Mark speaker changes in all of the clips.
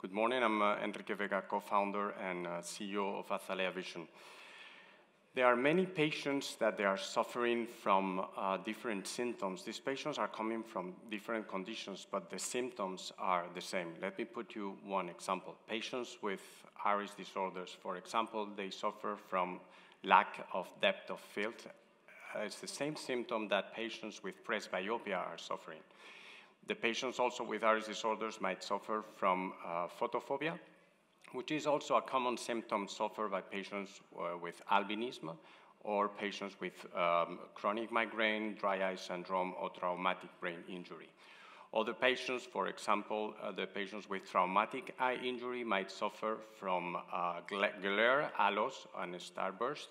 Speaker 1: Good morning. I'm uh, Enrique Vega, co-founder and uh, CEO of Azalea Vision. There are many patients that they are suffering from uh, different symptoms. These patients are coming from different conditions, but the symptoms are the same. Let me put you one example. Patients with iris disorders, for example, they suffer from lack of depth of field. Uh, it's the same symptom that patients with presbyopia are suffering. The patients also with iris disorders might suffer from uh, photophobia, which is also a common symptom suffered by patients uh, with albinism or patients with um, chronic migraine, dry eye syndrome, or traumatic brain injury. Other patients, for example, uh, the patients with traumatic eye injury might suffer from uh, glare, halos, and starburst.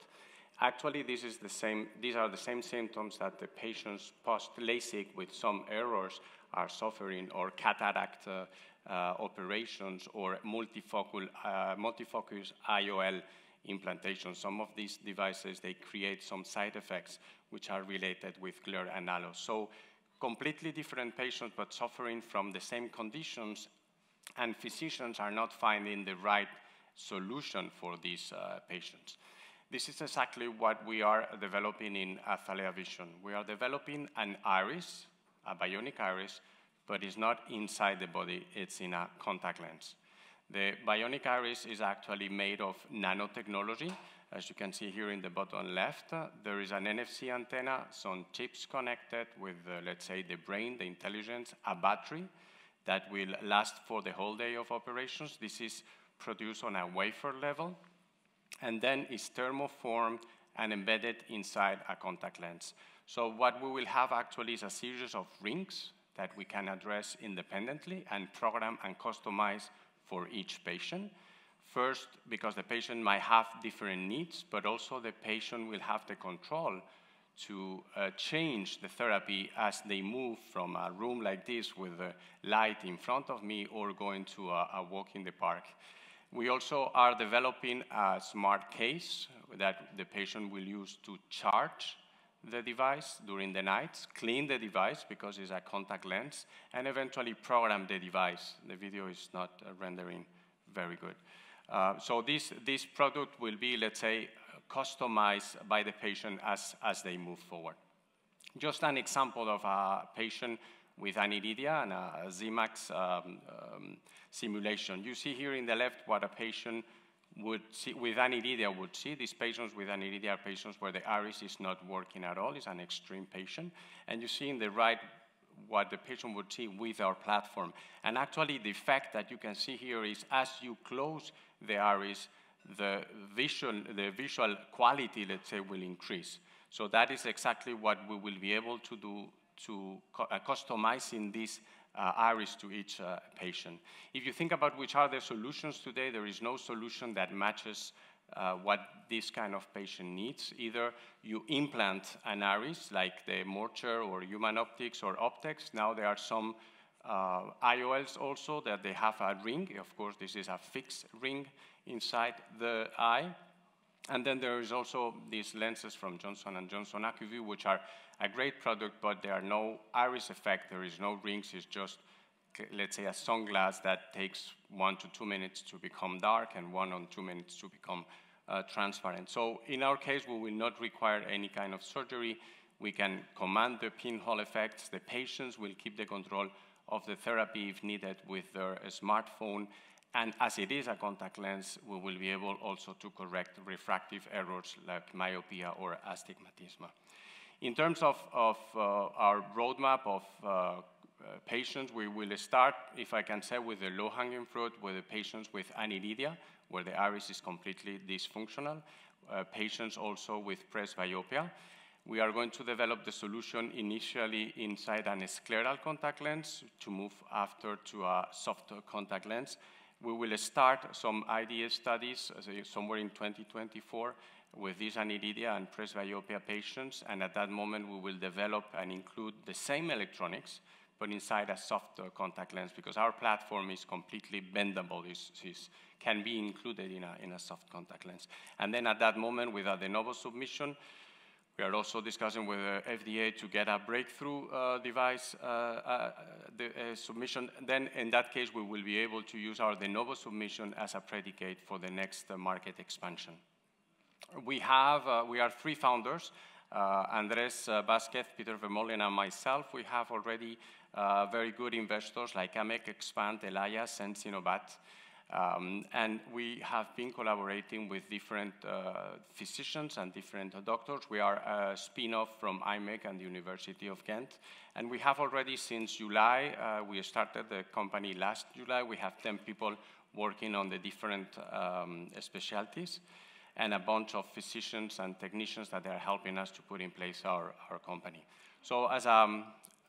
Speaker 1: Actually, this is the same, these are the same symptoms that the patients post-LASIK with some errors are suffering, or cataract uh, uh, operations or multifocal, uh, multifocus IOL implantation. Some of these devices, they create some side effects which are related with glare and halos. So completely different patients, but suffering from the same conditions, and physicians are not finding the right solution for these uh, patients. This is exactly what we are developing in Azalea Vision. We are developing an iris, a bionic iris, but it's not inside the body, it's in a contact lens. The bionic iris is actually made of nanotechnology. As you can see here in the bottom left, uh, there is an NFC antenna, some chips connected with, uh, let's say, the brain, the intelligence, a battery that will last for the whole day of operations. This is produced on a wafer level, and then is thermoformed and embedded inside a contact lens. So what we will have actually is a series of rings that we can address independently and program and customize for each patient. First, because the patient might have different needs, but also the patient will have the control to uh, change the therapy as they move from a room like this with the light in front of me or going to a, a walk in the park. We also are developing a smart case that the patient will use to charge the device during the night, clean the device because it's a contact lens, and eventually program the device. The video is not uh, rendering very good. Uh, so this, this product will be, let's say, customized by the patient as, as they move forward. Just an example of a patient with aniridia and a Zemax um, um, simulation. You see here in the left what a patient would see, with aniridia would see. These patients with aniridia are patients where the iris is not working at all. It's an extreme patient. And you see in the right what the patient would see with our platform. And actually the effect that you can see here is as you close the iris, the visual, the visual quality, let's say, will increase. So that is exactly what we will be able to do to uh, customizing this uh, iris to each uh, patient. If you think about which are the solutions today, there is no solution that matches uh, what this kind of patient needs. Either you implant an iris, like the Morcher or Human Optics or Ophtec. Now there are some uh, IOLs also that they have a ring. Of course, this is a fixed ring inside the eye. And then there is also these lenses from Johnson & Johnson Acuvue, which are a great product, but there are no iris effect. There is no rings. It's just, let's say, a sunglass that takes one to two minutes to become dark and one or two minutes to become uh, transparent. So in our case, we will not require any kind of surgery. We can command the pinhole effects. The patients will keep the control of the therapy if needed with their smartphone. And as it is a contact lens, we will be able also to correct refractive errors like myopia or astigmatism. In terms of, of uh, our roadmap of uh, patients, we will start, if I can say, with the low-hanging fruit, with the patients with aniridia, where the iris is completely dysfunctional, uh, patients also with presbyopia. We are going to develop the solution initially inside an scleral contact lens to move after to a soft contact lens. We will start some IDE studies somewhere in 2024 with these aniridia and presbyopia patients, and at that moment we will develop and include the same electronics, but inside a soft contact lens, because our platform is completely bendable, is, can be included in a, in a soft contact lens. And then at that moment, with a de novo submission, We are also discussing with the FDA to get a breakthrough uh, device uh, uh, the, uh, submission. Then, in that case, we will be able to use our de novo submission as a predicate for the next uh, market expansion. We have, we are three founders, Andres Vasquez, Peter Vermeulen, and myself. We have already very good investors like IMEC, Expand, Elias, and Sinovat. Um, and we have been collaborating with different uh, physicians and different doctors. We are a spin-off from IMEC and the University of Ghent. And we have already since July, uh, we started the company last July. We have 10 people working on the different um, specialties and a bunch of physicians and technicians that are helping us to put in place our, our company. So as a um,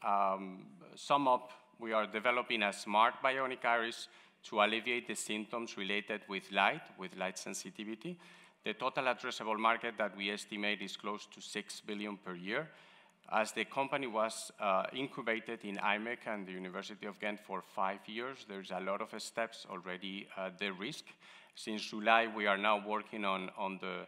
Speaker 1: um, sum up, we are developing a smart bionic iris to alleviate the symptoms related with light, with light sensitivity. The total addressable market that we estimate is close to 6 billion per year. As the company was uh, incubated in IMEC and the University of Ghent for five years, there's a lot of steps already uh, the risk. Since July, we are now working on, on the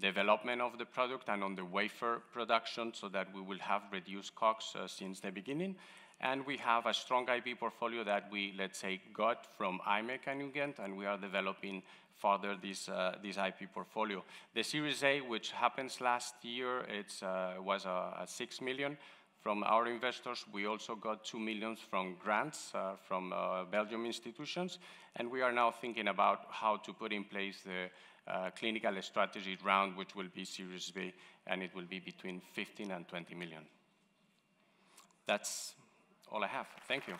Speaker 1: development of the product and on the wafer production so that we will have reduced costs uh, since the beginning. And we have a strong IP portfolio that we, let's say, got from IMEC and Ghent, and we are developing further this, uh, this IP portfolio. The Series A, which happens last year, it uh, was a, a, 6 million from our investors. We also got 2 millions from grants uh, from uh, Belgium institutions, and we are now thinking about how to put in place the uh, clinical strategy round, which will be Series B, and it will be between 15 and 20 million. That's all I have. Thank you.